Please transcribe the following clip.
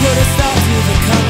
put a stop to the